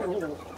何?